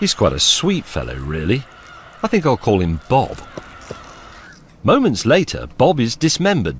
He's quite a sweet fellow, really. I think I'll call him Bob. Moments later, Bob is dismembered